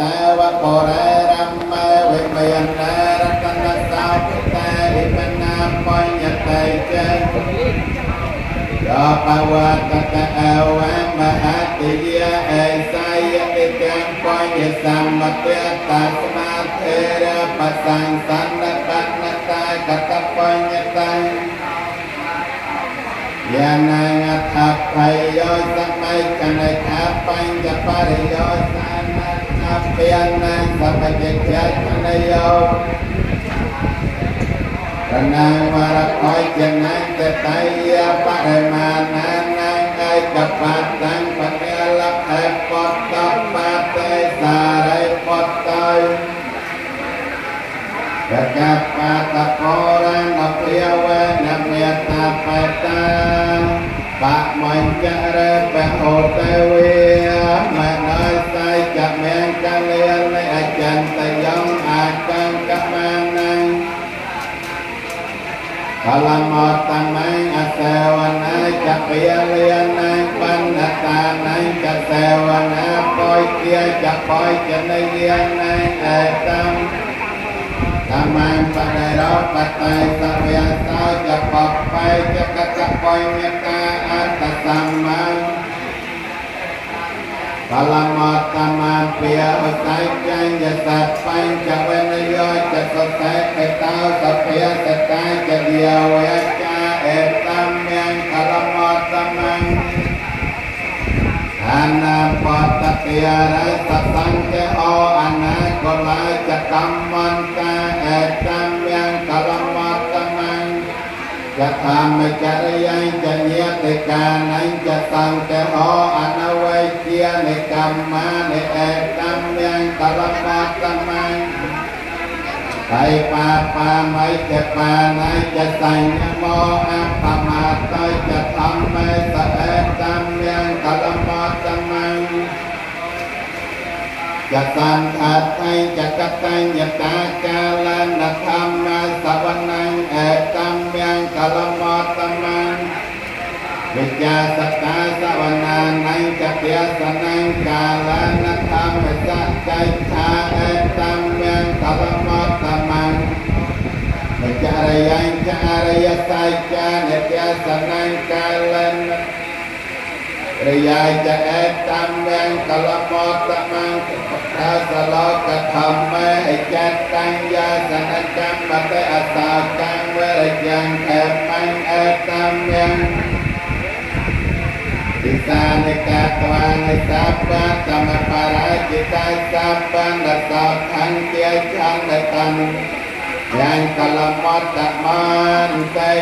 តាវបរេរមេវិមានរតនសោពតាវិមណាបញ្ញតេចេយោបវតតអវមហតិយាអេសាយតិទាំងបញ្ញសម្មតតាស្មាធិរបសង្សន្នបណតាកតបញ្ញតាយានាងអថភ័យយោសម័ អភិយនាងសពតិជ្ជណយោកណាងវរខយចណាងតតយាបរិមាណានាងឯកបតាំងបញ្ញាលភេពតបតេសារិពតោបកបតកោរណព្រាវេនមេតាបតាបមញ្ចរេបហោទេវី កលមតមាញអសេវនាចពាលិនាងបណ្ណតានាងចសេវនាបយជាចបយចនិយានាងអេតំតាមងបដិរោបតៃសវៈសោចបបៃចកតបញ្ញកាអត្តសម្មា បលមតមាពាអស័យចាញ់យសតបញ្ចវេនយោចកសេកតោសភាសតាចយាវេចាអេតំយ៉ាងកលមតមាអនាបតតិយរិសសង្កេអអនាគលាចកម្មន្តាអេតំយ៉ាងកលមតមាយថាមចរិយញ្ចញាតិកានញ្ចសង្កេអអនវេជា និកម្មានិអេតំយ៉ាងកលមតមាបៃបាបាមៃតបាណៃចសញ្ញមោអបមតៃចធម្មេសអេតំយ៉ាងកលមតមាចតន្តអតៃចកតញ្ញតាកាលនធម្មសវណังអេតំយ៉ាងកលមតមា វិជ្ជាសតាសវនាណៃចក្យាសណៃកាលានធម្មចកៃថាអេតំមាំតបមតមំវិជ្ជារយញ្ចរយសៃចានិយសណៃកាលានរយាចអេតំមាំកលមតមំថាសឡកធម្មេអចតัญញាសនកម្មតេអតាកម្មវរញ្ញអេបញ្ញអេតំមាំ យ៉ាងទិសានិកាត្វានិសាបតំបរាជិតាសាបណ្ឌសោអន្ទាចន្ទតੰយ៉ាងកលមតមានតេ